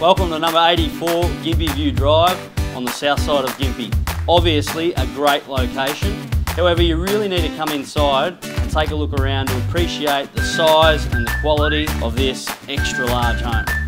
Welcome to number 84 Gympie View Drive on the south side of Gympie. Obviously a great location, however you really need to come inside and take a look around to appreciate the size and the quality of this extra large home.